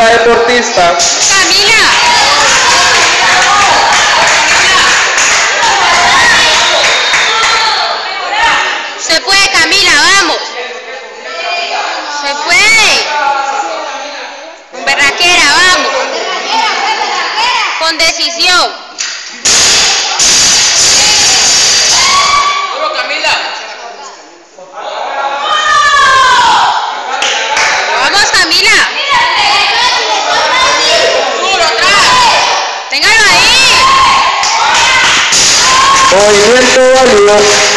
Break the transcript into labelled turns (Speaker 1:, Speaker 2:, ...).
Speaker 1: la deportista.
Speaker 2: Camila. Se puede, Camila, vamos. Se puede. Berraquera, vamos. Con decisión.
Speaker 1: Movimiento válido.